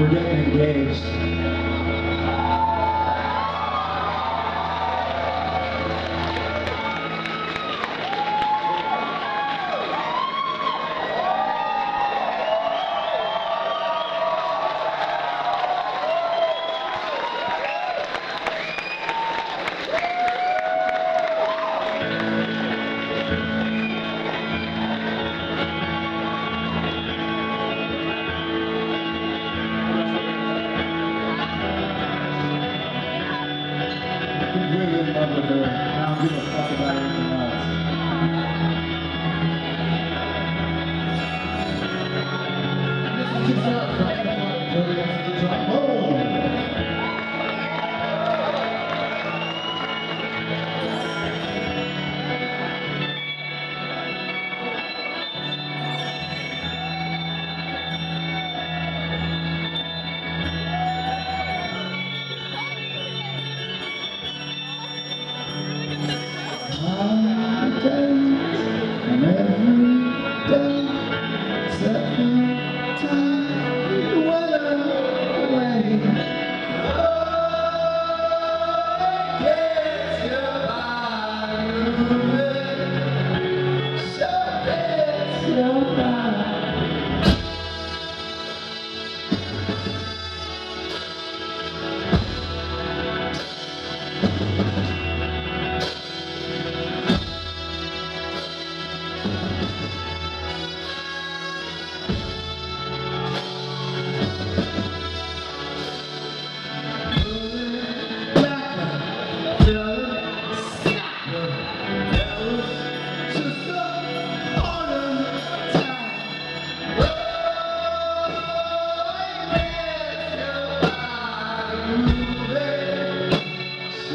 We're getting engaged. In love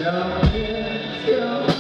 Thank